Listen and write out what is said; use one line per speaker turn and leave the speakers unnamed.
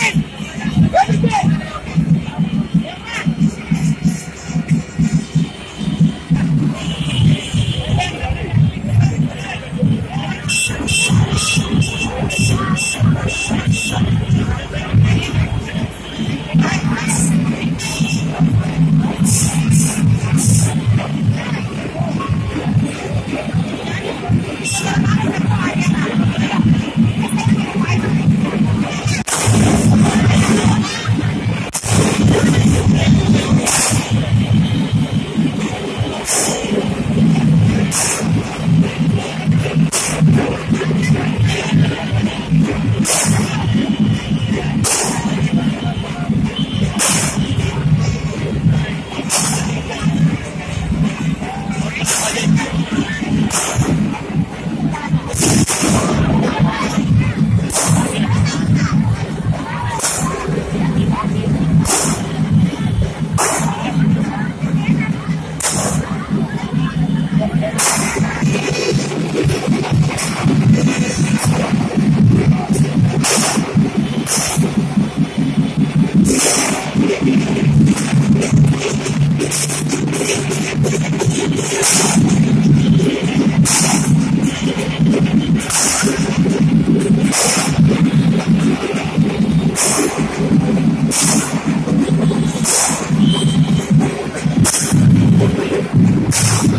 Yes.
すっごい。